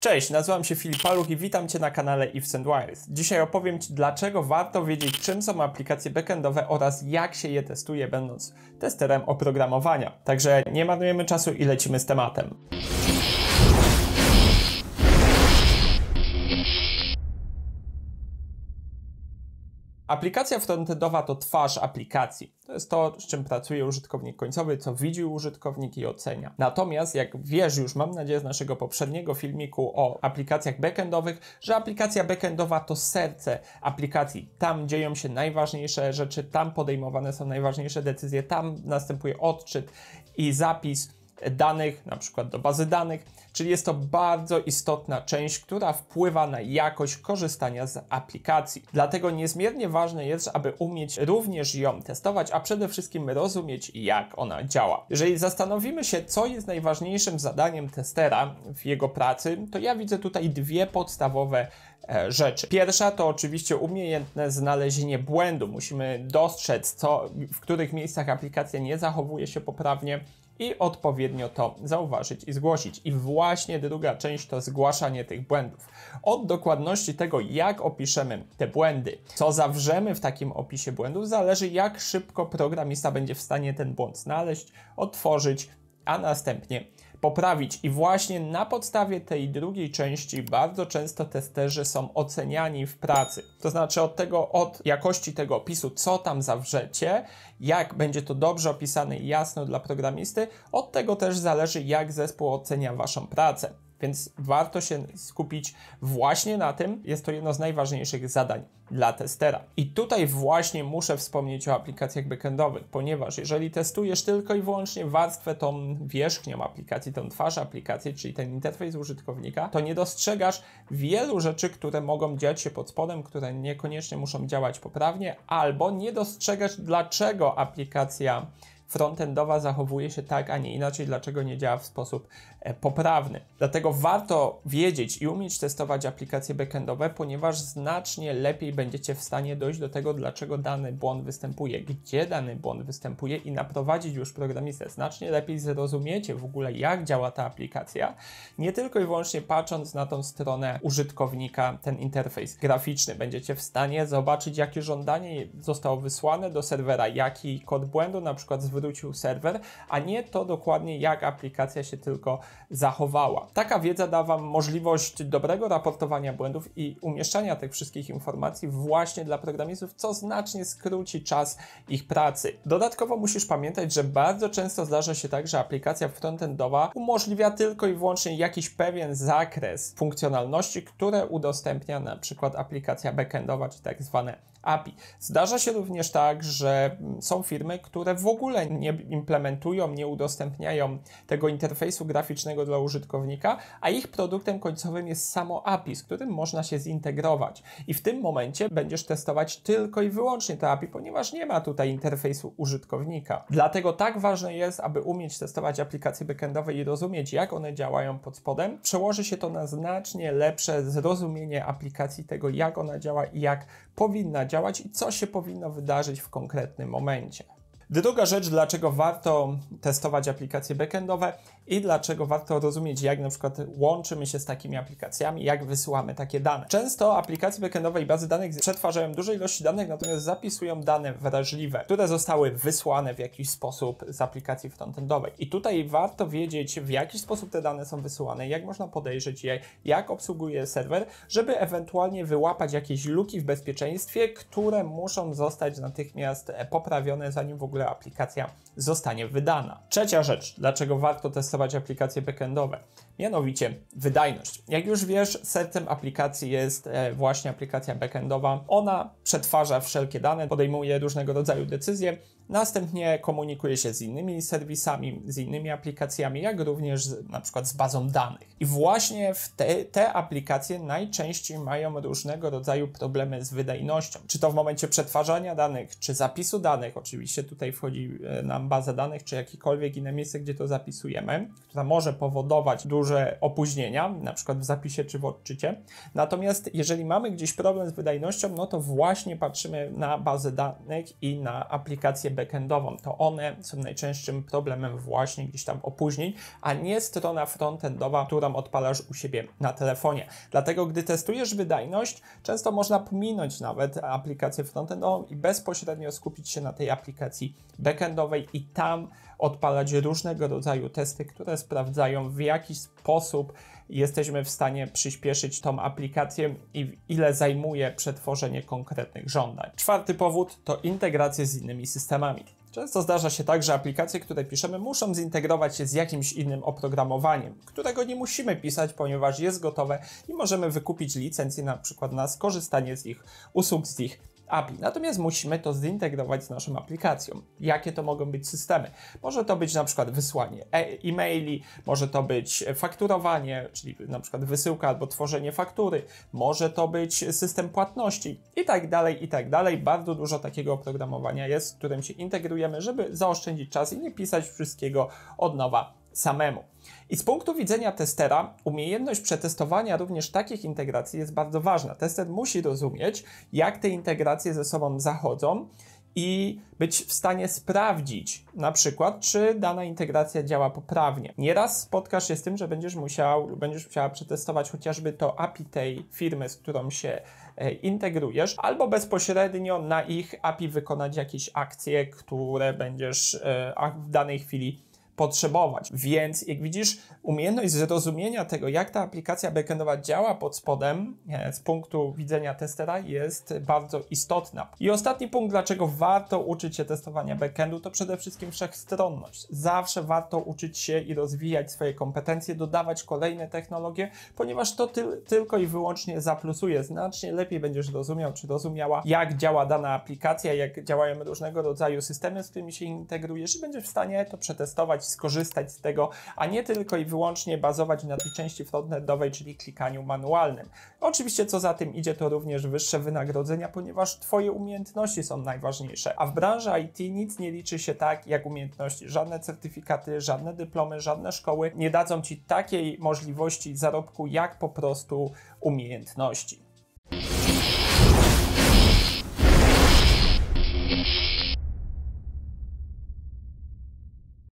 Cześć, nazywam się Filip Paluch i witam Cię na kanale Ifs Wires. Dzisiaj opowiem Ci, dlaczego warto wiedzieć, czym są aplikacje backendowe oraz jak się je testuje, będąc testerem oprogramowania. Także nie marnujemy czasu i lecimy z tematem. Aplikacja frontendowa to twarz aplikacji. To jest to, z czym pracuje użytkownik końcowy, co widzi użytkownik i ocenia. Natomiast, jak wiesz już, mam nadzieję, z naszego poprzedniego filmiku o aplikacjach backendowych, że aplikacja backendowa to serce aplikacji. Tam dzieją się najważniejsze rzeczy, tam podejmowane są najważniejsze decyzje, tam następuje odczyt i zapis danych, na przykład do bazy danych, czyli jest to bardzo istotna część, która wpływa na jakość korzystania z aplikacji. Dlatego niezmiernie ważne jest, aby umieć również ją testować, a przede wszystkim rozumieć, jak ona działa. Jeżeli zastanowimy się, co jest najważniejszym zadaniem testera w jego pracy, to ja widzę tutaj dwie podstawowe rzeczy. Pierwsza to oczywiście umiejętne znalezienie błędu. Musimy dostrzec, co, w których miejscach aplikacja nie zachowuje się poprawnie i odpowiednio to zauważyć i zgłosić. I właśnie druga część to zgłaszanie tych błędów. Od dokładności tego, jak opiszemy te błędy, co zawrzemy w takim opisie błędów, zależy jak szybko programista będzie w stanie ten błąd znaleźć, otworzyć, a następnie poprawić. I właśnie na podstawie tej drugiej części bardzo często testerzy są oceniani w pracy. To znaczy od tego, od jakości tego opisu, co tam zawrzecie, jak będzie to dobrze opisane i jasno dla programisty, od tego też zależy, jak zespół ocenia waszą pracę. Więc warto się skupić właśnie na tym. Jest to jedno z najważniejszych zadań dla testera. I tutaj właśnie muszę wspomnieć o aplikacjach backendowych, ponieważ jeżeli testujesz tylko i wyłącznie warstwę tą wierzchnią aplikacji, tą twarz aplikacji, czyli ten interfejs użytkownika, to nie dostrzegasz wielu rzeczy, które mogą dziać się pod spodem, które niekoniecznie muszą działać poprawnie, albo nie dostrzegasz, dlaczego aplikacja frontendowa zachowuje się tak, a nie inaczej, dlaczego nie działa w sposób e, poprawny. Dlatego warto wiedzieć i umieć testować aplikacje backendowe, ponieważ znacznie lepiej będziecie w stanie dojść do tego, dlaczego dany błąd występuje, gdzie dany błąd występuje i naprowadzić już programistę. Znacznie lepiej zrozumiecie w ogóle, jak działa ta aplikacja, nie tylko i wyłącznie patrząc na tą stronę użytkownika, ten interfejs graficzny. Będziecie w stanie zobaczyć, jakie żądanie zostało wysłane do serwera, jaki kod błędu na przykład zwrócił wrócił serwer, a nie to dokładnie jak aplikacja się tylko zachowała. Taka wiedza da Wam możliwość dobrego raportowania błędów i umieszczania tych wszystkich informacji właśnie dla programistów, co znacznie skróci czas ich pracy. Dodatkowo musisz pamiętać, że bardzo często zdarza się tak, że aplikacja frontendowa umożliwia tylko i wyłącznie jakiś pewien zakres funkcjonalności, które udostępnia na przykład aplikacja backendowa, czy tak zwane API. Zdarza się również tak, że są firmy, które w ogóle nie implementują, nie udostępniają tego interfejsu graficznego dla użytkownika, a ich produktem końcowym jest samo API, z którym można się zintegrować. I w tym momencie będziesz testować tylko i wyłącznie to API, ponieważ nie ma tutaj interfejsu użytkownika. Dlatego tak ważne jest, aby umieć testować aplikacje backendowe i rozumieć, jak one działają pod spodem. Przełoży się to na znacznie lepsze zrozumienie aplikacji, tego jak ona działa i jak powinna działać i co się powinno wydarzyć w konkretnym momencie. Druga rzecz, dlaczego warto testować aplikacje backendowe i dlaczego warto rozumieć, jak na przykład łączymy się z takimi aplikacjami, jak wysyłamy takie dane. Często aplikacje backendowe i bazy danych przetwarzają duże ilości danych, natomiast zapisują dane wrażliwe, które zostały wysłane w jakiś sposób z aplikacji frontendowej. I tutaj warto wiedzieć, w jaki sposób te dane są wysyłane, jak można podejrzeć je, jak obsługuje serwer, żeby ewentualnie wyłapać jakieś luki w bezpieczeństwie, które muszą zostać natychmiast poprawione, zanim w ogóle ogóle aplikacja zostanie wydana. Trzecia rzecz, dlaczego warto testować aplikacje backendowe, mianowicie wydajność. Jak już wiesz, sercem aplikacji jest e, właśnie aplikacja backendowa. Ona przetwarza wszelkie dane, podejmuje różnego rodzaju decyzje, Następnie komunikuje się z innymi serwisami, z innymi aplikacjami, jak również z, na przykład z bazą danych. I właśnie te, te aplikacje najczęściej mają różnego rodzaju problemy z wydajnością. Czy to w momencie przetwarzania danych, czy zapisu danych, oczywiście tutaj wchodzi e, nam baza danych, czy jakiekolwiek inne miejsce, gdzie to zapisujemy, która może powodować duże opóźnienia, na przykład w zapisie czy w odczycie. Natomiast jeżeli mamy gdzieś problem z wydajnością, no to właśnie patrzymy na bazę danych i na aplikację backendową. To one są najczęstszym problemem właśnie gdzieś tam opóźnień, a nie strona frontendowa, którą odpalasz u siebie na telefonie. Dlatego, gdy testujesz wydajność, często można pominąć nawet aplikację frontendową i bezpośrednio skupić się na tej aplikacji backendowej i tam odpalać różnego rodzaju testy, które sprawdzają w jaki sposób jesteśmy w stanie przyspieszyć tą aplikację i ile zajmuje przetworzenie konkretnych żądań. Czwarty powód to integracje z innymi systemami. Często zdarza się tak, że aplikacje, które piszemy, muszą zintegrować się z jakimś innym oprogramowaniem, którego nie musimy pisać, ponieważ jest gotowe i możemy wykupić licencję na przykład na skorzystanie z ich usług, z ich API. Natomiast musimy to zintegrować z naszą aplikacją. Jakie to mogą być systemy? Może to być na przykład wysłanie e- e-maili, może to być fakturowanie, czyli na przykład wysyłka albo tworzenie faktury, może to być system płatności i tak dalej, i tak dalej. Bardzo dużo takiego oprogramowania jest, z którym się integrujemy, żeby zaoszczędzić czas i nie pisać wszystkiego od nowa samemu. I z punktu widzenia testera, umiejętność przetestowania również takich integracji jest bardzo ważna. Tester musi rozumieć, jak te integracje ze sobą zachodzą i być w stanie sprawdzić, na przykład, czy dana integracja działa poprawnie. Nieraz spotkasz się z tym, że będziesz musiał, będziesz musiała przetestować chociażby to API tej firmy, z którą się e, integrujesz, albo bezpośrednio na ich API wykonać jakieś akcje, które będziesz e, w danej chwili potrzebować. Więc jak widzisz, umiejętność zrozumienia tego, jak ta aplikacja backendowa działa pod spodem z punktu widzenia testera jest bardzo istotna. I ostatni punkt, dlaczego warto uczyć się testowania backendu, to przede wszystkim wszechstronność. Zawsze warto uczyć się i rozwijać swoje kompetencje, dodawać kolejne technologie, ponieważ to ty tylko i wyłącznie zaplusuje. Znacznie lepiej będziesz rozumiał, czy rozumiała, jak działa dana aplikacja, jak działają różnego rodzaju systemy, z którymi się integrujesz i będziesz w stanie to przetestować, skorzystać z tego, a nie tylko i wyłącznie bazować na tej części frontendowej, czyli klikaniu manualnym. Oczywiście co za tym idzie, to również wyższe wynagrodzenia, ponieważ Twoje umiejętności są najważniejsze, a w branży IT nic nie liczy się tak jak umiejętności. Żadne certyfikaty, żadne dyplomy, żadne szkoły nie dadzą Ci takiej możliwości zarobku, jak po prostu umiejętności.